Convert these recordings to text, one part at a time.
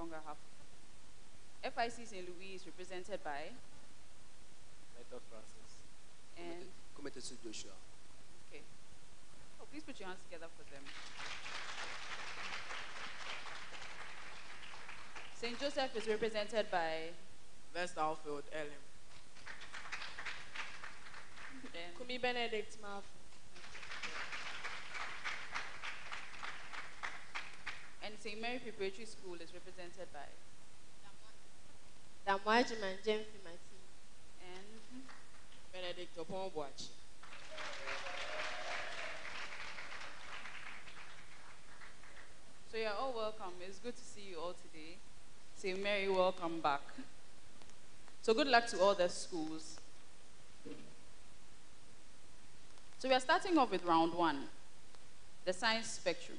Bonga Half. FIC St. Louis is represented by Method Francis. and Committed to Joshua. okay. Oh, please put your hands together for them. St. Joseph is represented by West Alfield Elim. and Kumi Benedict Mafu. St. Mary Preparatory School is represented by Damwaji Manjemfi Mati. and Benedict Oponbuachi. So you're all welcome. It's good to see you all today. St. Mary, welcome back. So good luck to all the schools. So we are starting off with round one, the science spectrum.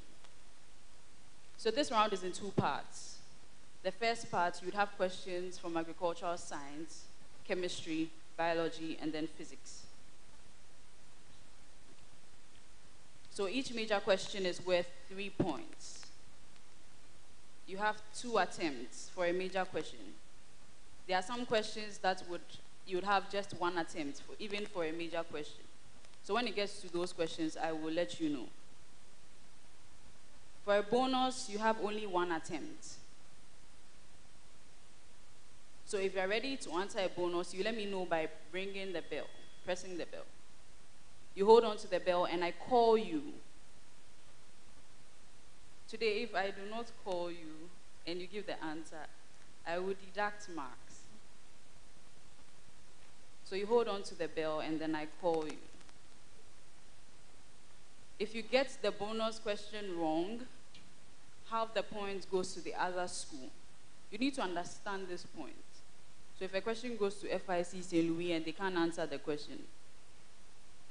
So this round is in two parts. The first part, you'd have questions from agricultural science, chemistry, biology, and then physics. So each major question is worth three points. You have two attempts for a major question. There are some questions that would you would have just one attempt for, even for a major question. So when it gets to those questions, I will let you know. For a bonus, you have only one attempt. So if you're ready to answer a bonus, you let me know by ringing the bell, pressing the bell. You hold on to the bell and I call you. Today, if I do not call you and you give the answer, I will deduct marks. So you hold on to the bell and then I call you. If you get the bonus question wrong, half the points goes to the other school. You need to understand this point. So if a question goes to FIC St. Louis and they can't answer the question,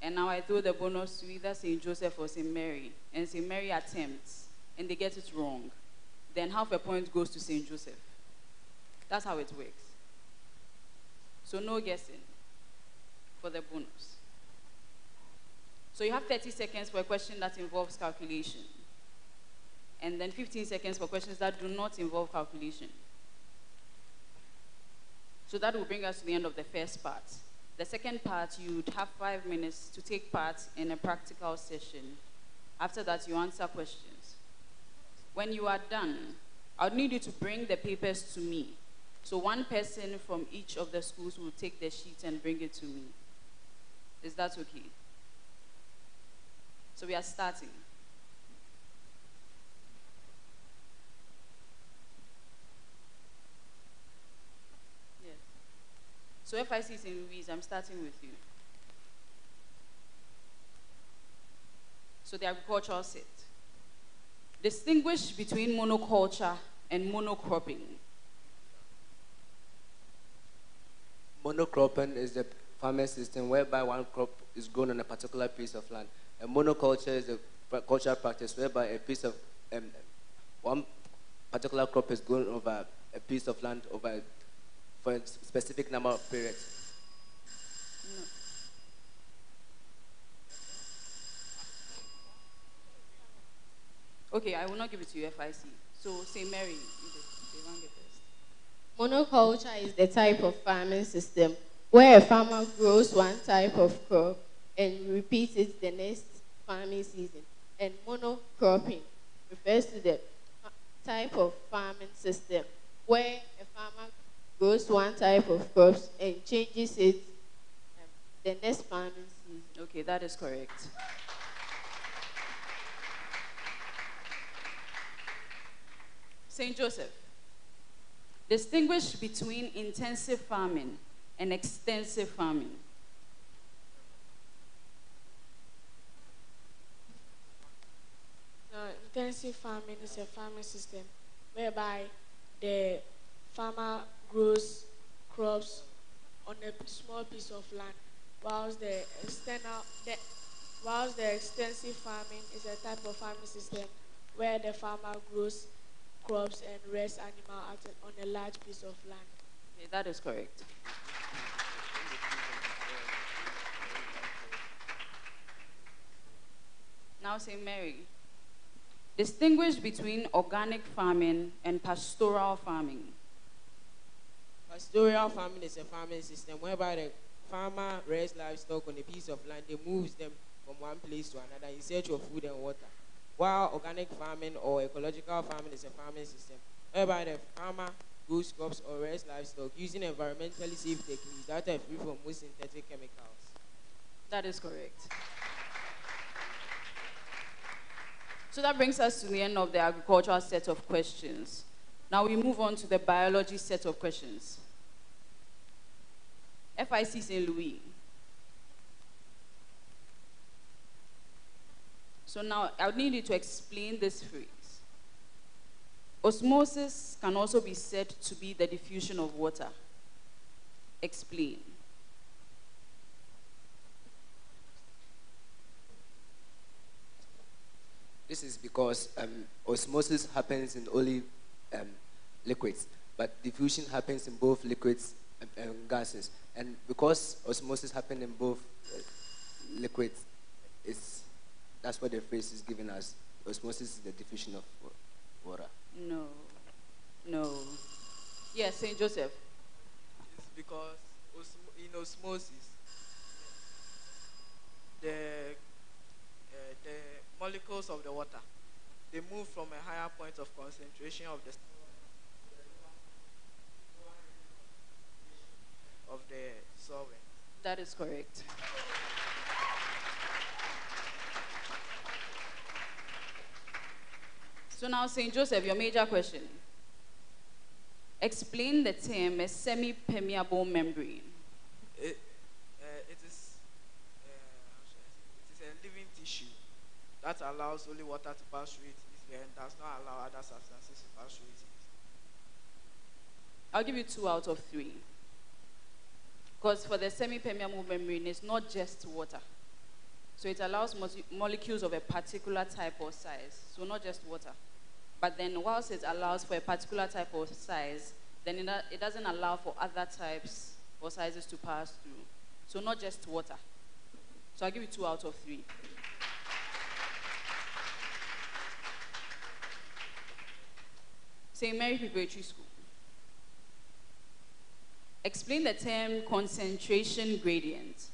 and now I throw the bonus to either St. Joseph or St. Mary, and St. Mary attempts, and they get it wrong, then half a point goes to St. Joseph. That's how it works. So no guessing for the bonus. So you have 30 seconds for a question that involves calculation, and then 15 seconds for questions that do not involve calculation. So that will bring us to the end of the first part. The second part, you'd have five minutes to take part in a practical session. After that, you answer questions. When you are done, I would need you to bring the papers to me. So one person from each of the schools will take the sheet and bring it to me. Is that okay? So we are starting. Yes. So FIC St. Louis, I'm starting with you. So the agricultural set. Distinguish between monoculture and monocropping. Monocropping is the farming system whereby one crop is grown on a particular piece of land. And monoculture is a cultural practice whereby a piece of um, one particular crop is grown over a piece of land over for a specific number of periods. No. Okay, I will not give it to you, FIC. So, St. Mary, you just- they want it first. Monoculture is the type of farming system where a farmer grows one type of crop and repeats it the next farming season. And monocropping refers to the type of farming system where a farmer grows one type of crops and changes it um, the next farming season. Okay, that is correct. St. Joseph, distinguish between intensive farming and extensive farming. Now, intensive farming is a farming system whereby the farmer grows crops on a small piece of land, whilst the external, the, whilst the extensive farming is a type of farming system where the farmer grows crops and rears animal on a large piece of land. Okay, that is correct. Now, St. Mary, Distinguish between organic farming and pastoral farming. Pastoral farming is a farming system whereby the farmer rears livestock on a piece of land, they moves them from one place to another in search of food and water. While organic farming or ecological farming is a farming system whereby the farmer grows crops or rears livestock using environmentally safe techniques that are free from most synthetic chemicals. That is correct. So that brings us to the end of the agricultural set of questions. Now we move on to the biology set of questions. FIC St. Louis. So now I would need you to explain this phrase. Osmosis can also be said to be the diffusion of water. Explain. This is because um, osmosis happens in only um, liquids, but diffusion happens in both liquids and, and gases. And because osmosis happens in both uh, liquids, it's, that's what the phrase is giving us. Osmosis is the diffusion of water. No. No. Yes, St. Joseph. It's because osmo- in osmosis, the, uh, the molecules of the water, they move from a higher point of concentration of the of the solvent. That is correct. So now, St. Joseph, your major question. Explain the term a semi-permeable membrane. It, uh, it is uh, how should I say? it is a living tissue that allows only water to pass through it easily and does not allow other substances to pass through it. I'll give you two out of three. Because for the semi-permeable membrane, it's not just water. So it allows molecules of a particular type or size. So not just water. But then whilst it allows for a particular type or size, then it, doesn't allow for other types or sizes to pass through. So not just water. So I'll give you two out of three. St. Mary Preparatory School. Explain the term concentration gradient.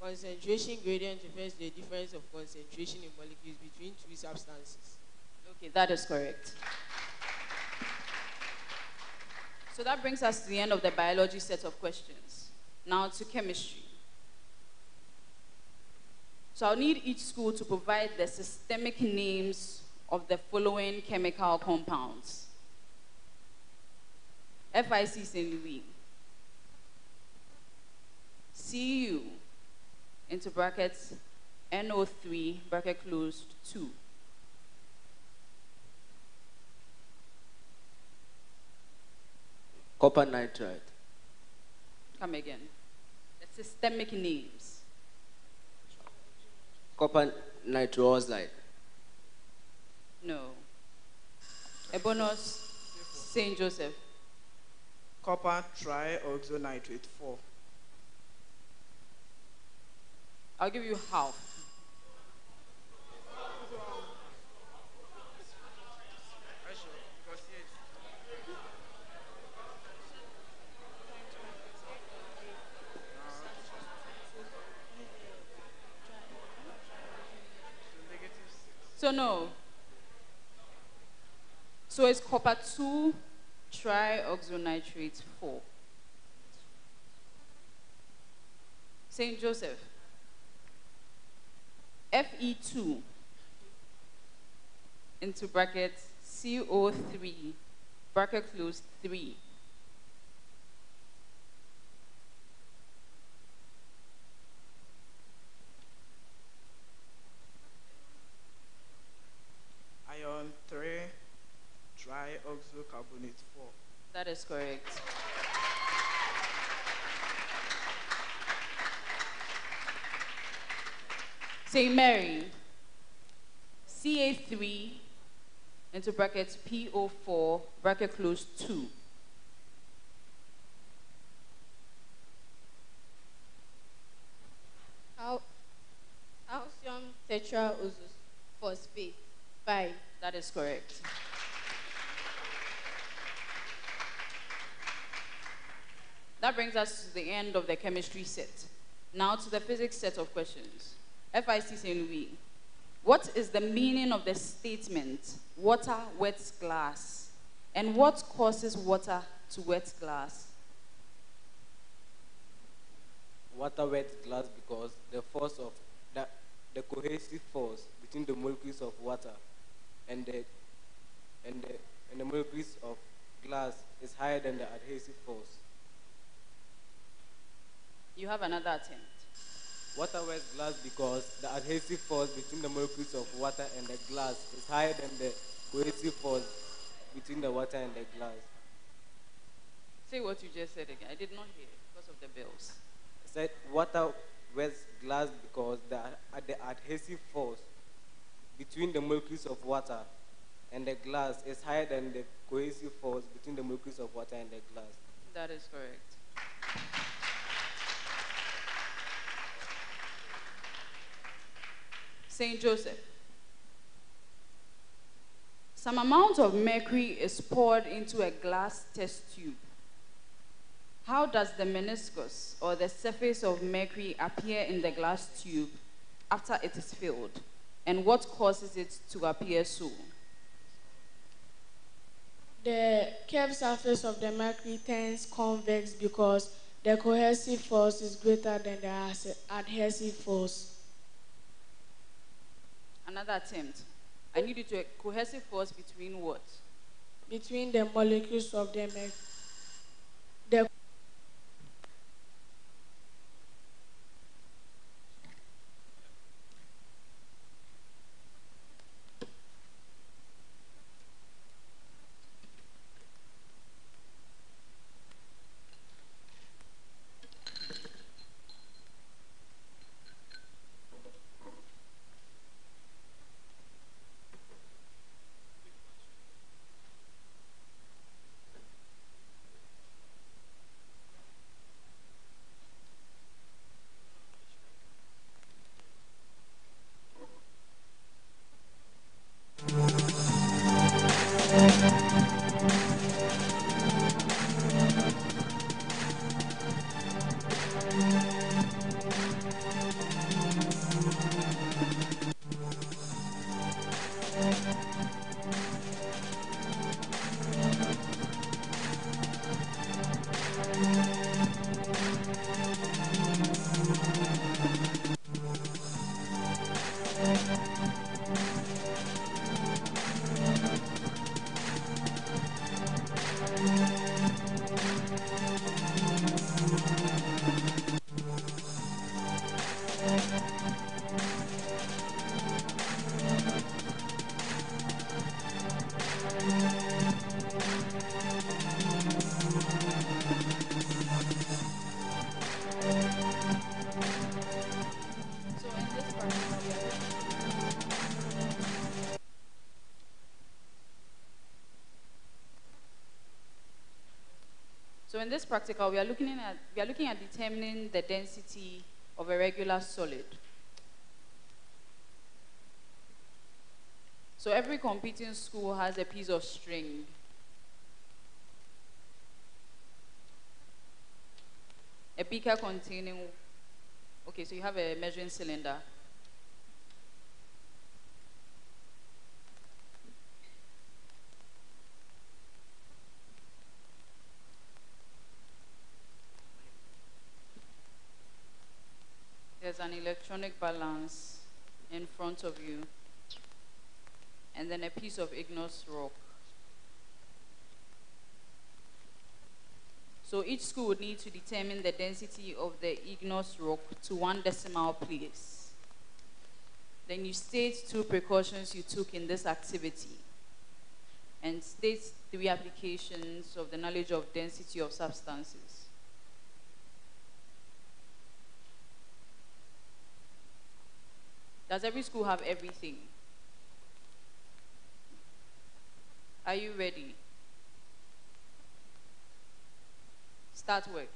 Concentration gradient refers to the difference of concentration in molecules between two substances. Okay, that is correct. So that brings us to the end of the biology set of questions. Now to chemistry. So I'll need each school to provide the systemic names of the following chemical compounds. FIC St. Louis. Cu into brackets NO3 bracket closed 2. Copper nitride, Come again. The systemic names. copper nitroxide, No. Ebonos St. Joseph. Copper trioxonitrate 4. I'll give you half. So no. So it's copper 2 trioxonitrate 4. St. Joseph. Fe2 into brackets CO3 bracket closed 3. Iron 3 trioxocarbonate 4. That is correct. St. Mary, CA3 into brackets PO4 bracket close 2. Cal- calcium tetraoxophosphate 5. That is correct. That brings us to the end of the chemistry set. Now to the physics set of questions. FIC St. Louis. What is the meaning of the statement, water wets glass? And what causes water to wet glass? Water wets glass because the force of the, the cohesive force between the molecules of water and the, and, the, and the molecules of glass is higher than the adhesive force. You have another attempt. Water wets glass because the adhesive force between the molecules of water and the glass is higher than the cohesive force between the water and the glass. Say what you just said again. I did not hear because of the bells. I said water wets glass because the, uh, the adhesive force between the molecules of water and the glass is higher than the cohesive force between the molecules of water and the glass. That is correct. St. Joseph. Some amount of mercury is poured into a glass test tube. How does the meniscus or the surface of mercury appear in the glass tube after it is filled? And what causes it to appear so? The curved surface of the mercury turns convex because the cohesive force is greater than the adhesive force. Another attempt. I need you to a cohesive force between what? Between the molecules of the mercury. In this practical, we are looking at we are looking at determining the density of a regular solid. So every competing school has a piece of string. A beaker containing Okay, so you have a measuring cylinder. There's an electronic balance in front of you, and then a piece of igneous rock. So each school would need to determine the density of the igneous rock to one decimal place. Then you state two precautions you took in this activity and state three applications of the knowledge of density of substances. Does every school have everything? Are you ready? Start work.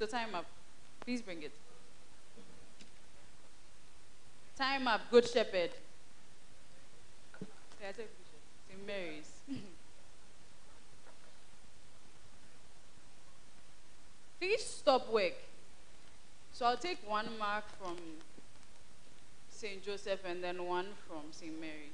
So time up. Please bring it. Time up, Good Shepherd. St. Mary's. Please stop work. So I'll take one mark from St. Joseph and then one from St. Mary.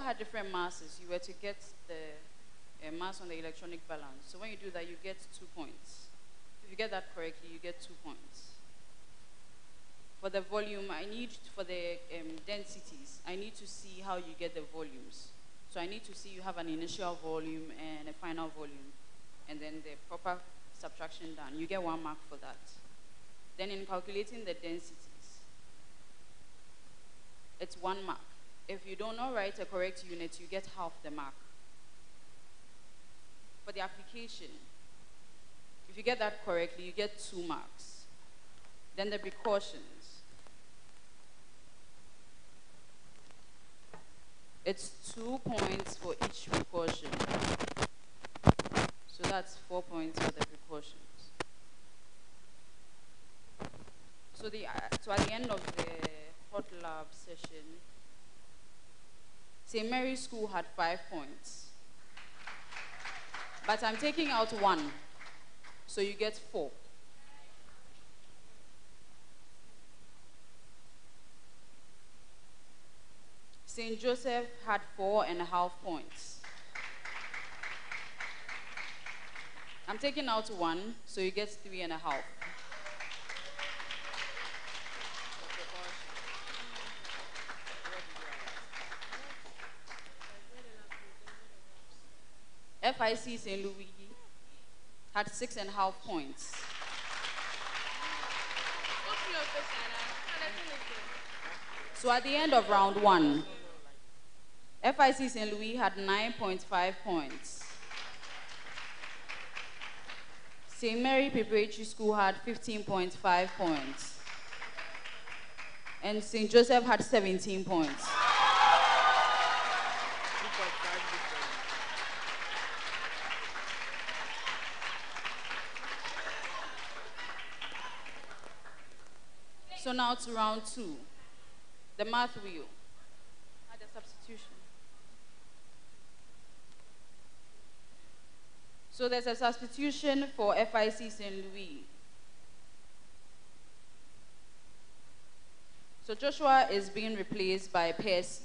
All had different masses. You were to get the uh, mass on the electronic balance. So when you do that, you get two points. If you get that correctly, you get two points. For the volume, I need, for the um, densities, I need to see how you get the volumes. So I need to see you have an initial volume and a final volume, and then the proper subtraction done. You get one mark for that. Then in calculating the densities, it's one mark. If you do not write a correct unit, you get half the mark. For the application, if you get that correctly, you get two marks. Then the precautions. It's two points for each precaution. So that's four points for the precautions. So the uh, so at the end of the hot lab session, St. Mary's School had five points. But I'm taking out one, so you get four. St. Joseph had four and a half points. I'm taking out one, so you get three and a half. FIC St. Louis had six and a half points. So at the end of round one, FIC St. Louis had 9.5 points. St. Mary Preparatory School had 15.5 points. And St. Joseph had 17 points. Now to round two. The math wheel. Add a substitution. So there's a substitution for FIC St. Louis. So Joshua is being replaced by Percy.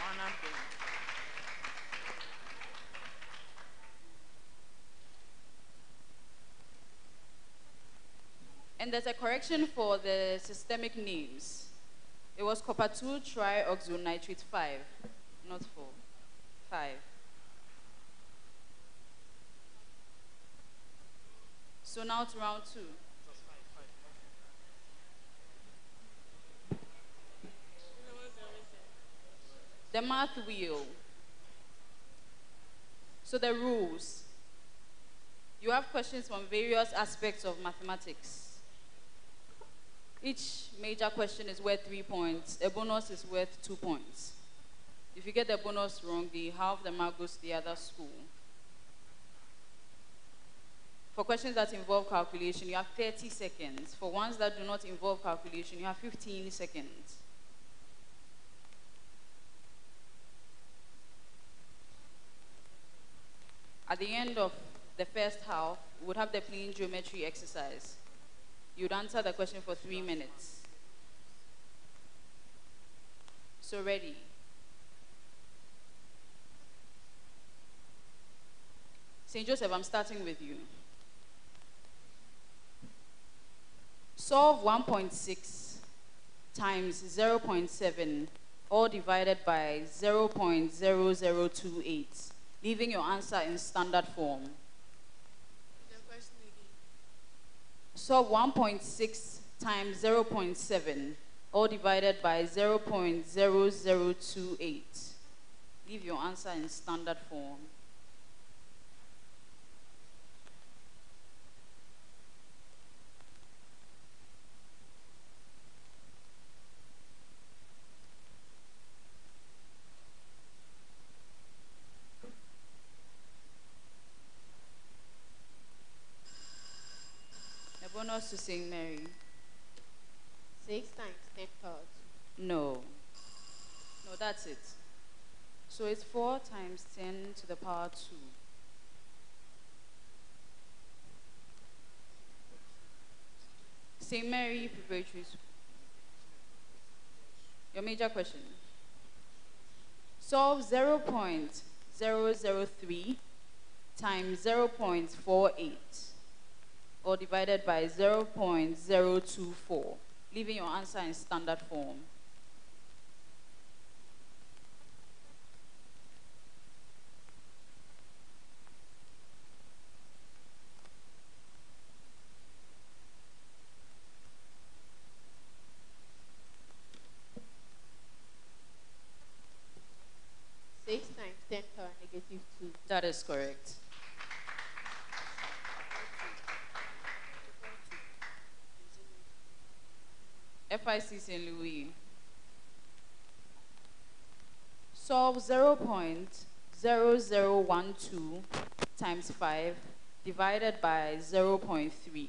One and two. And there's a correction for the systemic names. It was copper 2 trioxonitrate 5, not 4. 5. So now to round 2. The math wheel. So the rules. You have questions from various aspects of mathematics. Each major question is worth three points. A bonus is worth two points. If you get the bonus wrong, the half the mark goes to the other school. For questions that involve calculation, you have 30 seconds. For ones that do not involve calculation, you have 15 seconds. At the end of the first half, we would have the plane geometry exercise. You'd answer the question for three minutes. So ready. St. Joseph, I'm starting with you. Solve 1.6 times 0.7, all divided by 0.0028, leaving your answer in standard form. Solve 1.6 times 0.7, all divided by 0.0028. Leave your answer in standard form. The bonus to St. Mary. Six times ten two. No. No, that's it. So it's 4 times 10 to the power 2. St. Mary Preparatory School. Your major question. Solve 0.003 times 0.48 or divided by 0.024, leaving your answer in standard form. Six times 10 power negative 2. That is correct. FIC St. Louis. Solve 0.0012 times 5 divided by 0.3.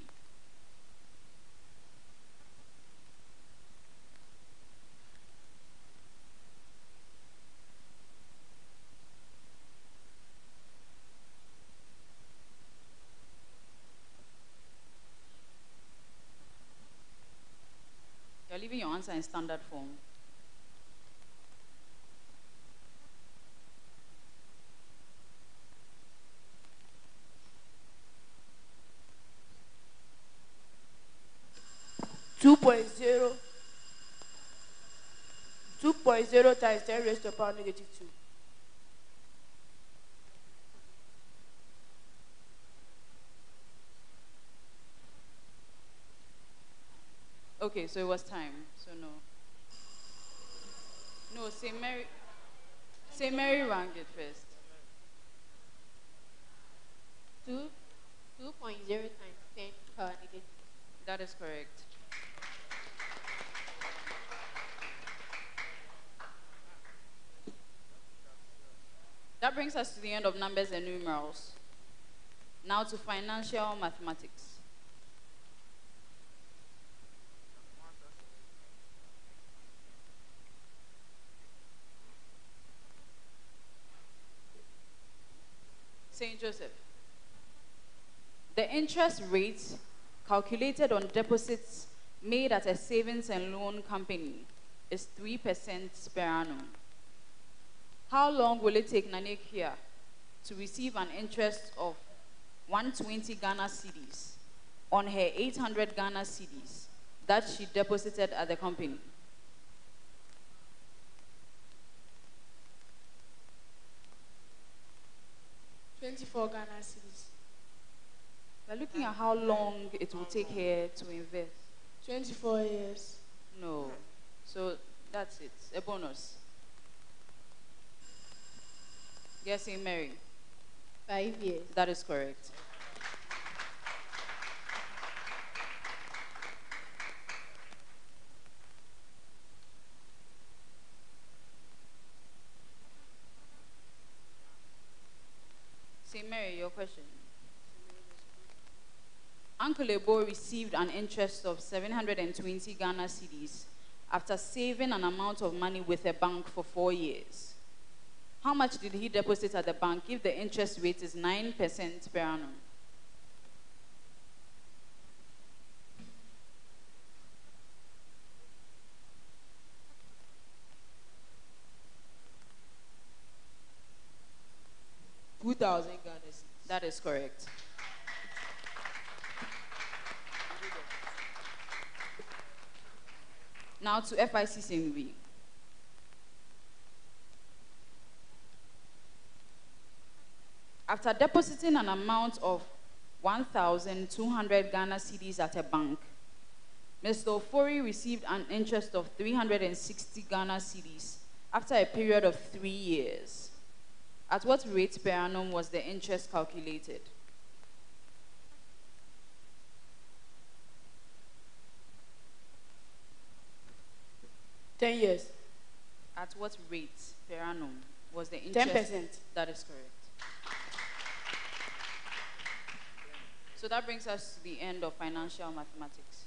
You're leaving your answer in standard form. Two point zero. Two point zero times ten raised to the power negative two. Okay, so it was time. So no. No, St. Mary. St. Mary rang it first. 2, 2.0 times 10 uh, power negative That is correct. That brings us to the end of numbers and numerals. Now to financial mathematics. St. Joseph. The interest rate calculated on deposits made at a savings and loan company is 3% per annum. How long will it take Nanek here to receive an interest of 120 Ghana cedis on her 800 Ghana cedis that she deposited at the company? Twenty-four Ghana cedis. We're looking at how long it will take her to invest. Twenty-four years. No. So that's it. A bonus. St. Mary. 5 years. That is correct. St. Mary, your question. Uncle Ebo received an interest of 720 Ghana cedis after saving an amount of money with a bank for four years. How much did he deposit at the bank if the interest rate is 9% per annum? Two thousand Ghana cedis. That is correct. Now to FIC St. Louis. After depositing an amount of 1,200 Ghana cedis at a bank, Mr. Ofori received an interest of 360 Ghana cedis after a period of three years. At what rate per annum was the interest calculated? Ten years. At what rate per annum was the interest? 10%. That is correct. So that brings us to the end of financial mathematics.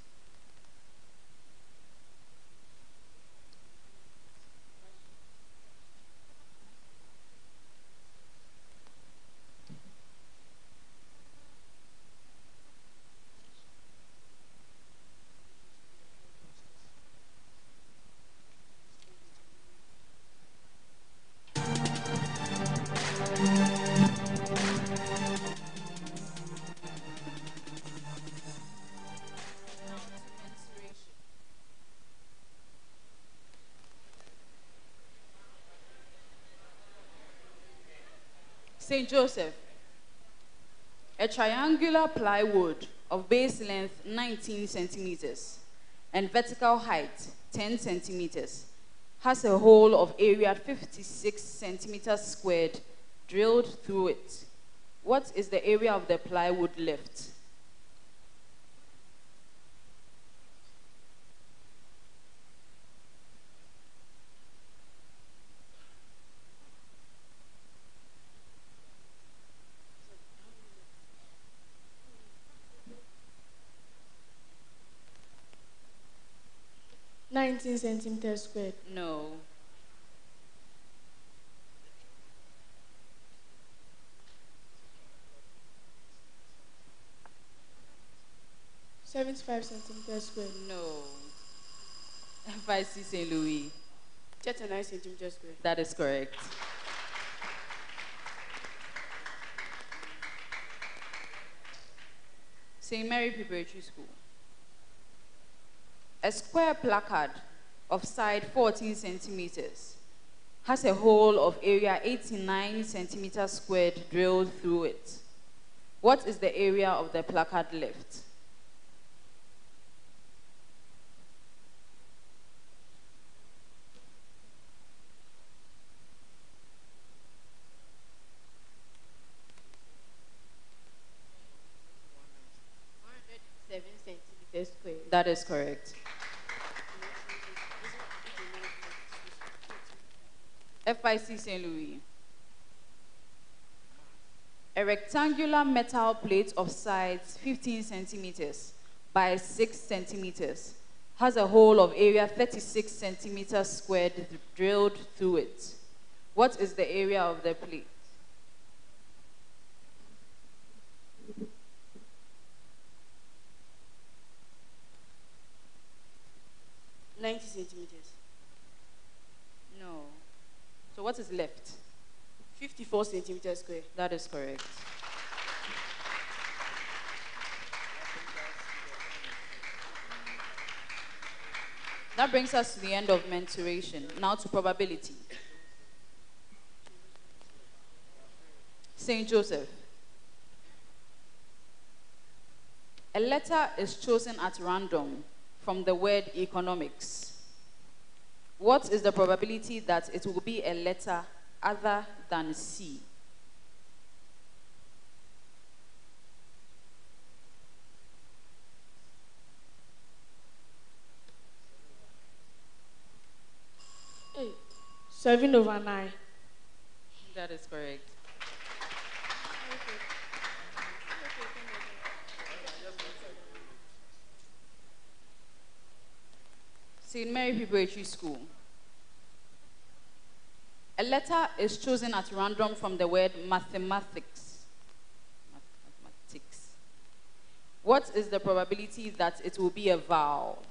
St. Joseph. A triangular plywood of base length 19 centimeters and vertical height 10 centimeters has a hole of area 56 centimeters squared drilled through it. What is the area of the plywood left? Nineteen centimeters squared. No. Seventy-five centimeters squared. No. FIC St. Louis. Thirty-nine centimeters squared. That is correct. St. Mary Preparatory School. A square placard of side 14 centimeters has a hole of area 89 centimeters squared drilled through it. What is the area of the placard left? One hundred seven centimeters squared. That is correct. FIC St. Louis. A rectangular metal plate of sides 15 centimeters by 6 centimeters has a hole of area 36 centimeters squared drilled through it. What is the area of the plate? Ninety centimeters. No. So what is left? Fifty-four centimeters square. That is correct. That brings us to the end of mensuration. Now to probability. St. Joseph. A letter is chosen at random from the word economics. What is the probability that it will be a letter other than C? Hey, seven over nine. That is correct. St. Mary Preparatory School. A letter is chosen at random from the word mathematics. Mathematics. What is the probability that it will be a vowel?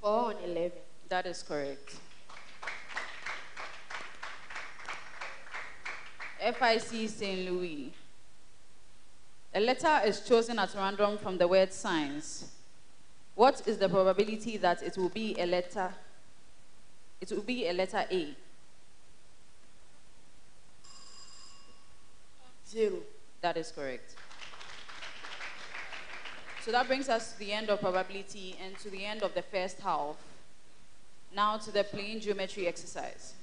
Four on eleven. That is correct. FIC St. Louis. A letter is chosen at random from the word science. What is the probability that it will be a letter? It will be a letter A. Zero. That is correct. So that brings us to the end of probability and to the end of the first half. Now to the plane geometry exercise.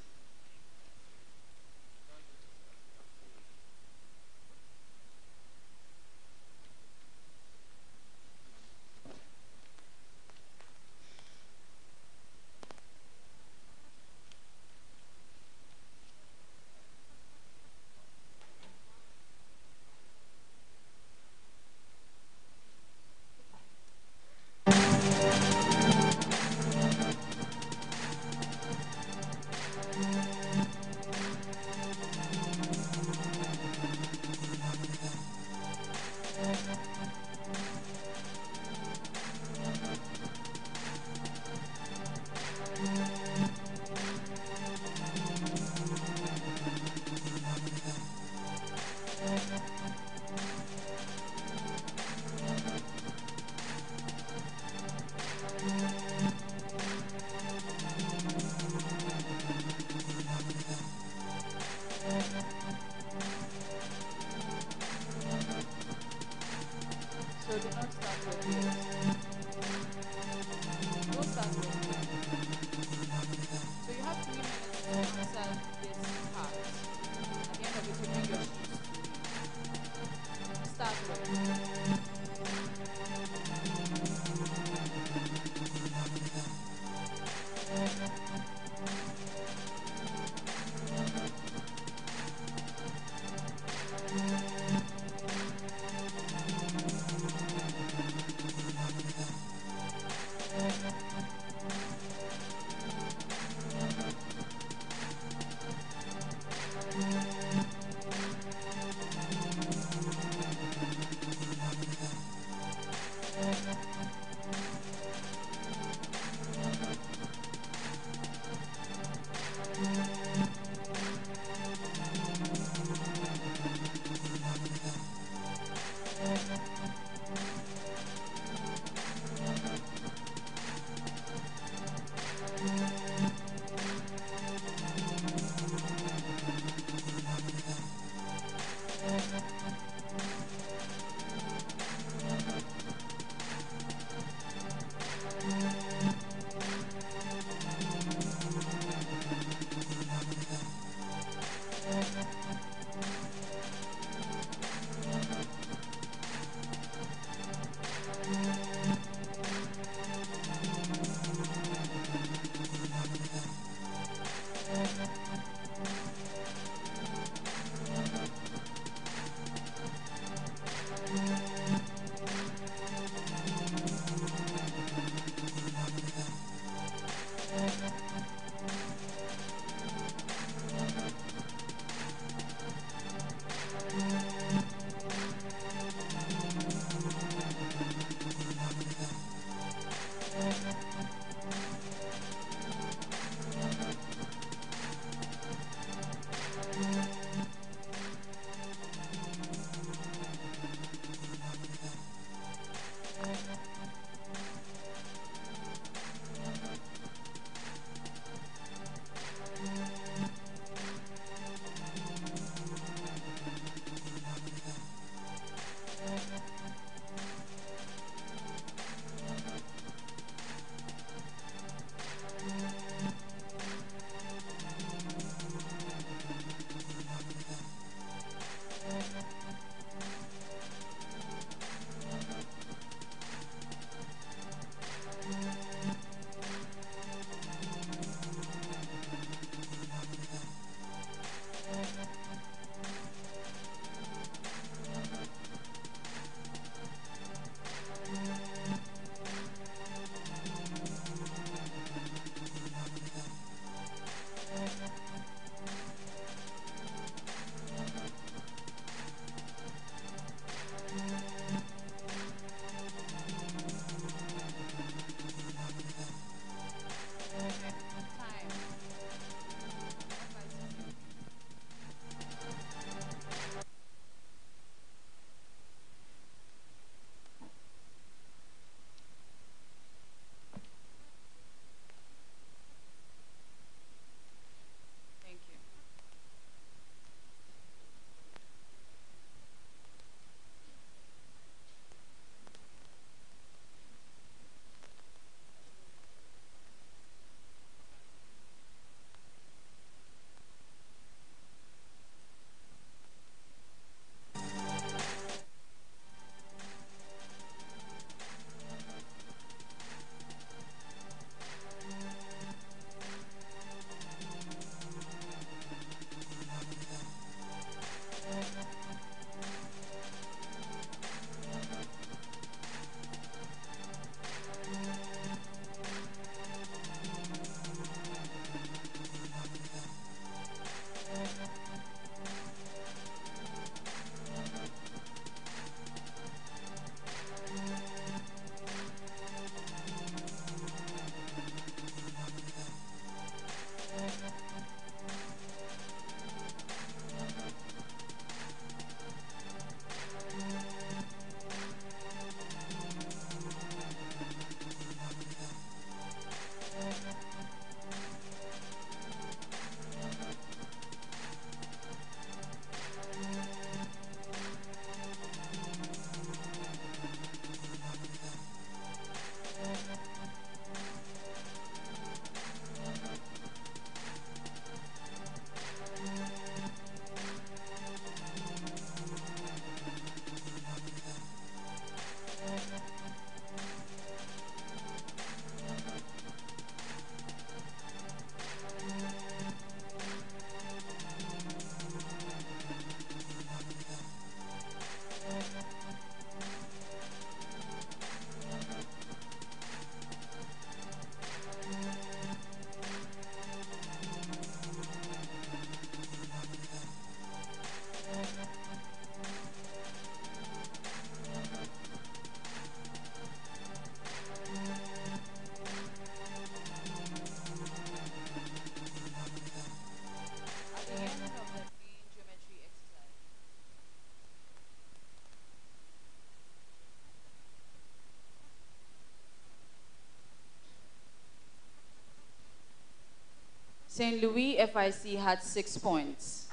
St. Louis FIC had six points.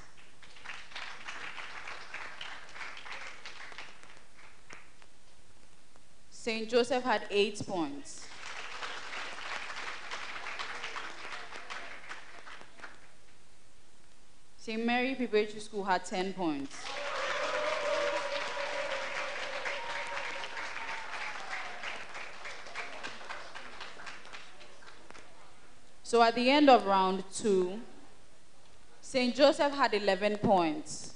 St. Joseph had eight points. St. Mary Preparatory School had 10 points. So at the end of round two, St. Joseph had 11 points.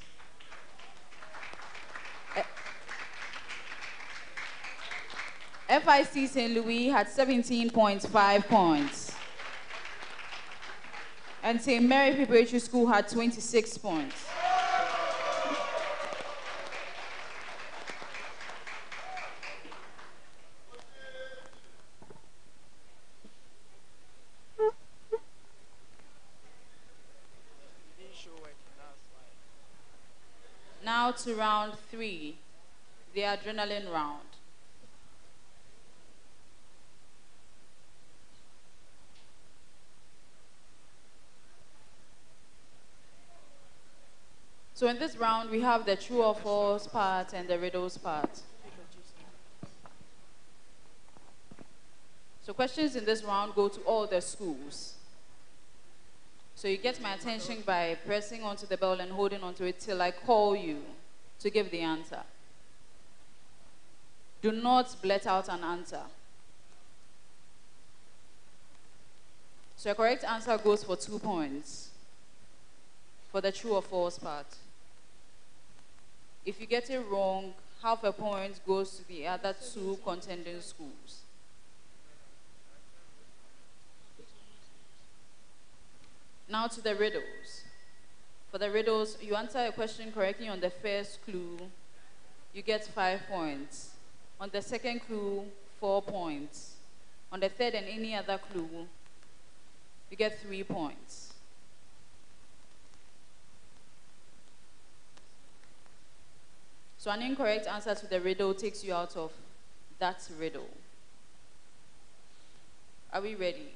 Eh, FIC St. Louis had 17.5 points. And St. Mary Preparatory School had 26 points. To round three, the adrenaline round. So in this round, we have the true or false part and the riddles part. So questions in this round go to all the schools. So you get my attention by pressing onto the bell and holding onto it till I call you to give the answer. Do not blurt out an answer. So a correct answer goes for two points for the true or false part. If you get it wrong, half a point goes to the other two contending schools. Now to the riddles. For the riddles, you answer a question correctly on the first clue, you get five points. On the second clue, four points. On the third and any other clue, you get three points. So an incorrect answer to the riddle takes you out of that riddle. Are we ready?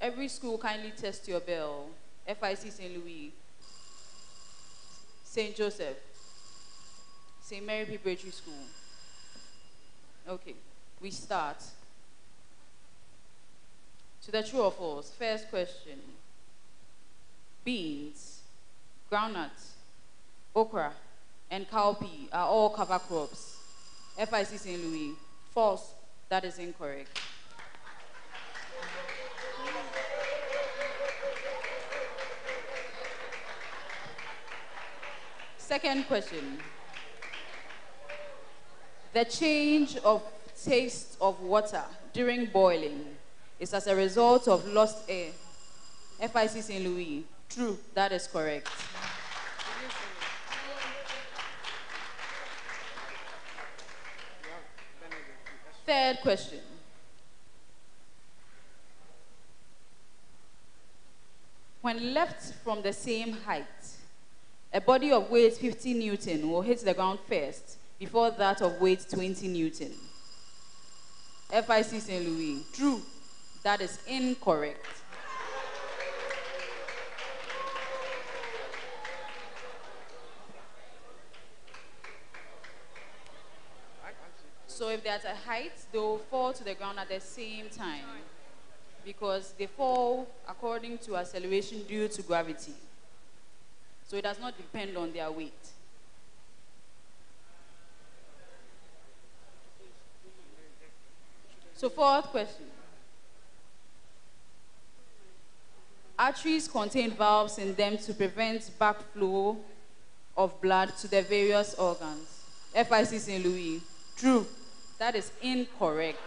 Every school kindly test your bell. FIC St. Louis, St. Joseph, St. Mary Preparatory School. Okay, we start. To the true or false, first question. Beans, groundnuts, okra, and cowpea are all cover crops. FIC St. Louis. False. That is incorrect. Second question. The change of taste of water during boiling is as a result of lost air. FIC St. Louis. True. That is correct. Third question. When left from the same height, a body of weight 50 Newton will hit the ground first before that of weight 20 Newton. FIC St. Louis. True. That is incorrect. So if they're at a height, they will fall to the ground at the same time because they fall according to acceleration due to gravity. So it does not depend on their weight. So fourth question. Arteries contain valves in them to prevent backflow of blood to the various organs. FIC St. Louis. True. That is incorrect.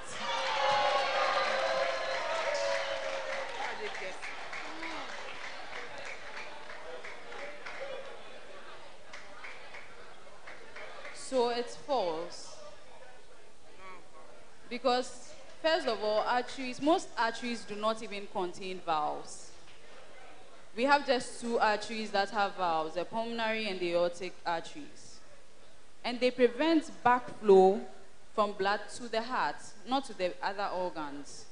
So it's false. Because, first of all, arteries, most arteries do not even contain valves. We have just two arteries that have valves, the pulmonary and the aortic arteries. And they prevent backflow from blood to the heart, not to the other organs.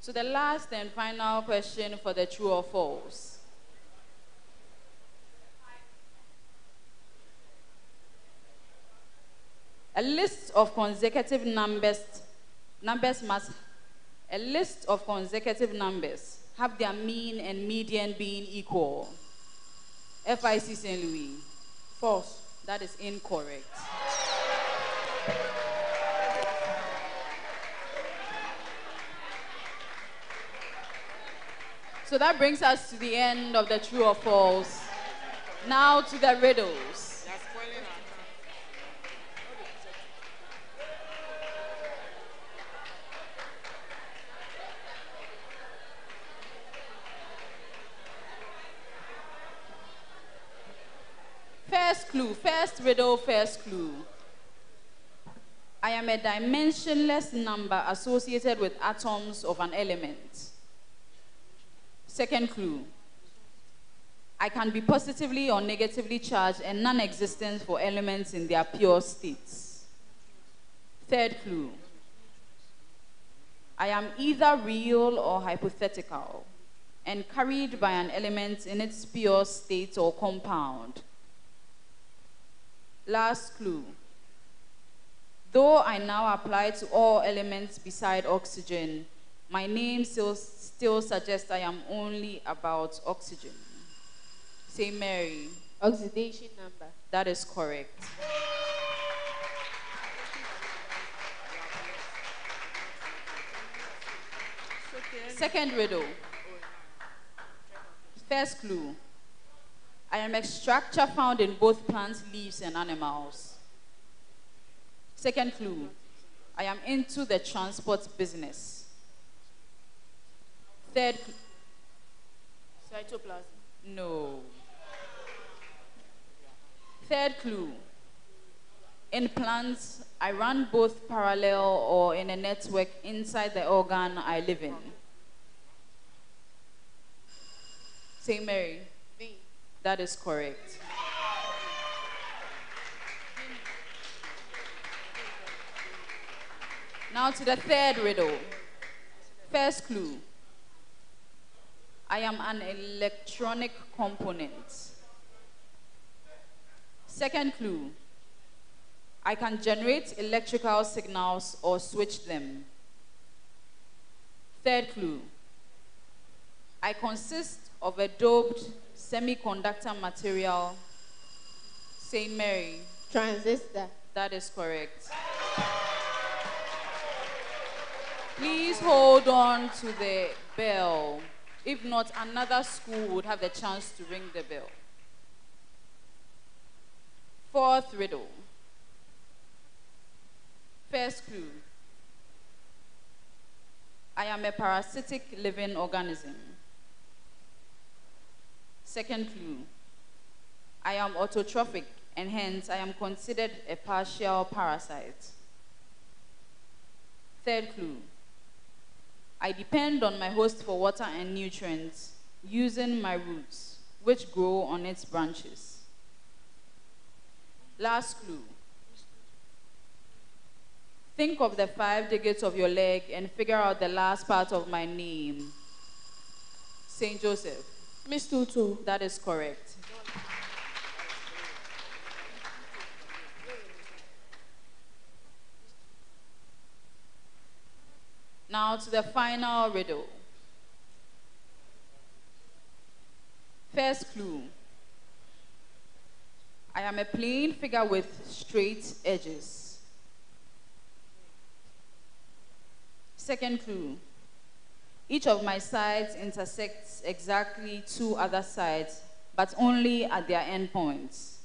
So the last and final question for the true or false. A list of consecutive numbers numbers must a list of consecutive numbers have their mean and median being equal. FIC St. Louis. False. That is incorrect. So that brings us to the end of the true or false. Now to the riddles. They are spoiling our time. First clue, first riddle, first clue. I am a dimensionless number associated with atoms of an element. Second clue. I can be positively or negatively charged and non existent for elements in their pure states. Third clue. I am either real or hypothetical and carried by an element in its pure state or compound. Last clue. Though I now apply to all elements beside oxygen, my name still, still suggests I am only about oxygen. Say Mary. Oxidation number. That is correct. Second riddle. First clue. I am a structure found in both plants, leaves, and animals. Second clue. I am into the transport business. Third, cl- Cytoplasm. no. Third clue. In plants, I run both parallel or in a network inside the organ I live in. St. Mary. That is correct. Now to the third riddle. First clue. I am an electronic component. Second clue. I can generate electrical signals or switch them. Third clue. I consist of a doped semiconductor material. St. Mary. Transistor. That is correct. Please hold on to the bell. If not, another school would have the chance to ring the bell. Fourth riddle. First clue. I am a parasitic living organism. Second clue. I am autotrophic and hence I am considered a partial parasite. Third clue. I depend on my host for water and nutrients using my roots, which grow on its branches. Last clue. Think of the five digits of your leg and figure out the last part of my name. Saint Joseph. Mistletoe. That is correct. Now to the final riddle. First clue. I am a plane figure with straight edges. Second clue. Each of my sides intersects exactly two other sides, but only at their endpoints.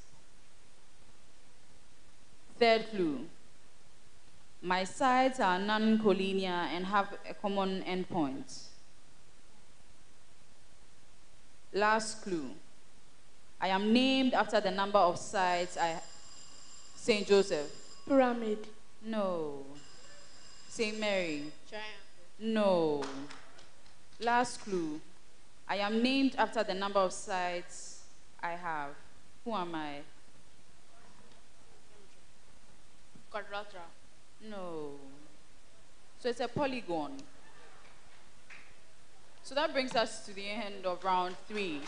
Third clue. My sides are non-collinear and have a common endpoint. Last clue. I am named after the number of sides I St. Joseph. Pyramid. No. St. Mary. Triangle. No. Last clue. I am named after the number of sides I have. Who am I? Quadrilateral. No. So it's a polygon. So that brings us to the end of round three.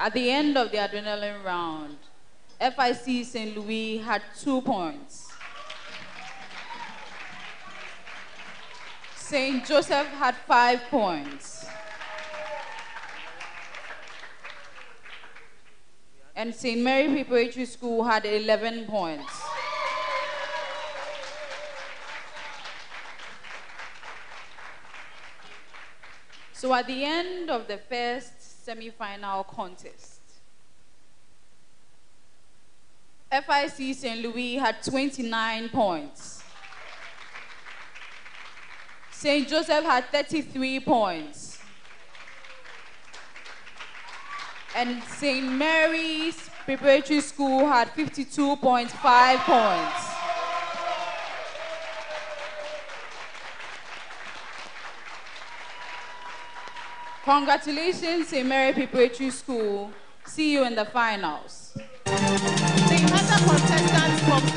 At the end of the adrenaline round, FIC St. Louis had two points. St. Joseph had five points. And St. Mary Preparatory School had 11 points. So at the end of the first semi-final contest, FIC St. Louis had 29 points. St. Joseph had 33 points. And St. Mary's Preparatory School had 52.5 points. Congratulations, St. Mary Preparatory School. See you in the finals. The other contestants from